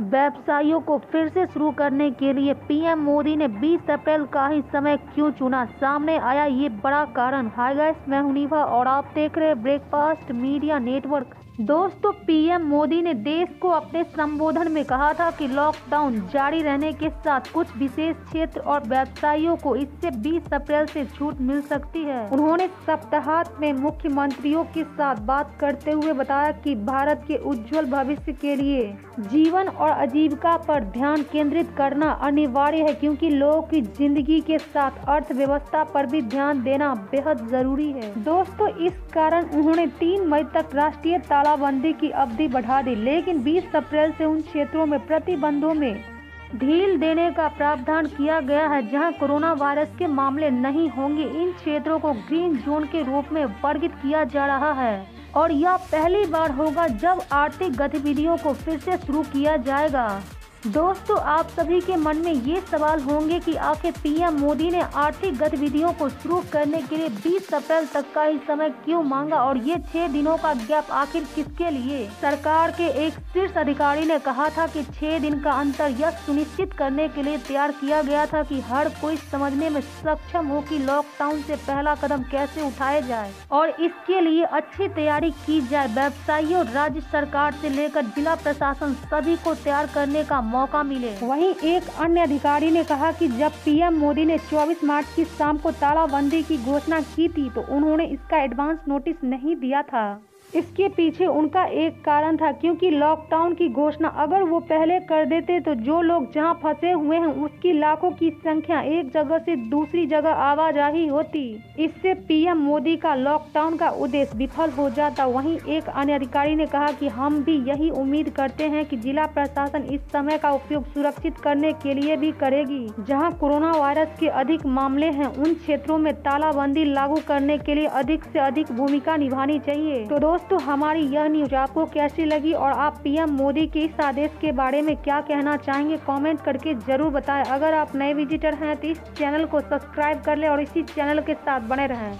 व्यवसायियों को फिर से शुरू करने के लिए पीएम मोदी ने 20 अप्रैल का ही समय क्यों चुना? सामने आया ये बड़ा कारण। हाय गाइस, मैं हूँ नीवा और आप देख रहे हैं ब्रेकफास्ट मीडिया नेटवर्क दोस्तों, पीएम मोदी ने देश को अपने संबोधन में कहा था कि लॉकडाउन जारी रहने के साथ कुछ विशेष क्षेत्र और व्यवसायियों को इससे 20 अप्रैल से छूट मिल सकती है। उन्होंने सप्ताहांत में मुख्यमंत्रियों के साथ बात करते हुए बताया कि भारत के उज्जवल भविष्य के लिए जीवन और आजीविका पर ध्यान केंद्रित करना अनिवार्य है, क्योंकि लोगों की ज़िंदगी के साथ अर्थव्यवस्था पर भी ध्यान देना बेहद ज़रूरी है। दोस्तों, इस कारण उन्होंने तीन मई तक राष्ट्रीय तालाबंदी की अवधि बढ़ा दी, लेकिन 20 अप्रैल से उन क्षेत्रों में प्रतिबंधों में ढील देने का प्रावधान किया गया है, जहाँ कोरोना वायरस के मामले नहीं होंगे। इन क्षेत्रों को ग्रीन जोन के रूप में वर्गित किया जा रहा है और यह पहली बार होगा जब आर्थिक गतिविधियों को फिर से शुरू किया जाएगा। दोस्तों, आप सभी के मन में ये सवाल होंगे कि आखिर पीएम मोदी ने आर्थिक गतिविधियों को शुरू करने के लिए 20 अप्रैल तक का ही समय क्यों मांगा और ये छह दिनों का गैप आखिर किसके लिए? सरकार के एक शीर्ष अधिकारी ने कहा था कि छह दिन का अंतर यह सुनिश्चित करने के लिए तैयार किया गया था कि हर कोई समझने में सक्षम हो कि लॉकडाउन से पहला कदम कैसे उठाया जाए और इसके लिए अच्छी तैयारी की जाए। व्यवसायियों, राज्य सरकार से लेकर जिला प्रशासन सभी को तैयार करने का मौका मिले। वहीं एक अन्य अधिकारी ने कहा कि जब पीएम मोदी ने 24 मार्च की शाम को तालाबंदी की घोषणा की थी तो उन्होंने इसका एडवांस नोटिस नहीं दिया था। इसके पीछे उनका एक कारण था, क्योंकि लॉकडाउन की घोषणा अगर वो पहले कर देते तो जो लोग जहाँ फंसे हुए हैं, उसकी लाखों की संख्या एक जगह से दूसरी जगह आवाजाही होती। इससे पीएम मोदी का लॉकडाउन का उद्देश्य विफल हो जाता। वहीं एक अन्य अधिकारी ने कहा कि हम भी यही उम्मीद करते हैं कि जिला प्रशासन इस समय का उपयोग सुरक्षित करने के लिए भी करेगी। जहाँ कोरोना वायरस के अधिक मामले हैं, उन क्षेत्रों में तालाबंदी लागू करने के लिए अधिक से अधिक भूमिका निभानी चाहिए। तो दोस्त दोस्तों हमारी यह न्यूज़ आपको कैसी लगी और आप पीएम मोदी के इस आदेश के बारे में क्या कहना चाहेंगे कमेंट करके ज़रूर बताएँ। अगर आप नए विजिटर हैं तो इस चैनल को सब्सक्राइब कर लें और इसी चैनल के साथ बने रहें।